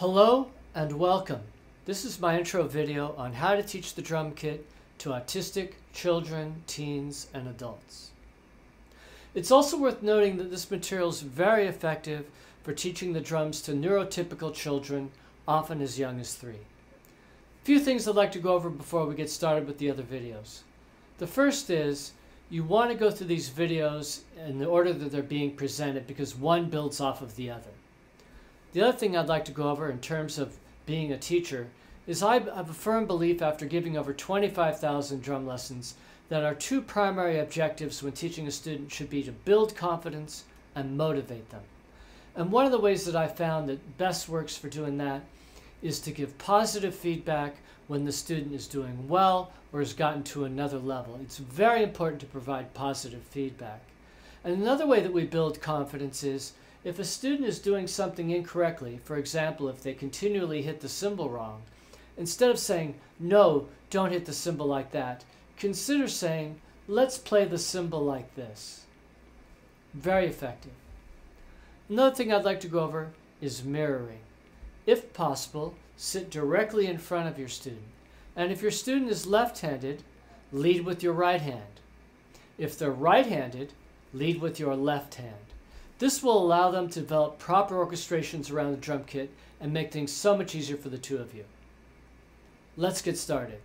Hello and welcome. This is my intro video on how to teach the drum kit to autistic children, teens, and adults. It's also worth noting that this material is very effective for teaching the drums to neurotypical children, often as young as three. A few things I'd like to go over before we get started with the other videos. The first is you want to go through these videos in the order that they're being presented because one builds off of the other. The other thing I'd like to go over in terms of being a teacher is I have a firm belief after giving over 25,000 drum lessons that our two primary objectives when teaching a student should be to build confidence and motivate them. And one of the ways that I found that best works for doing that is to give positive feedback when the student is doing well or has gotten to another level. It's very important to provide positive feedback. And another way that we build confidence is if a student is doing something incorrectly, for example, if they continually hit the cymbal wrong, instead of saying, no, don't hit the cymbal like that, consider saying, let's play the cymbal like this. Very effective. Another thing I'd like to go over is mirroring. If possible, sit directly in front of your student. And if your student is left-handed, lead with your right hand. If they're right-handed, lead with your left hand. This will allow them to develop proper orchestrations around the drum kit and make things so much easier for the two of you. Let's get started.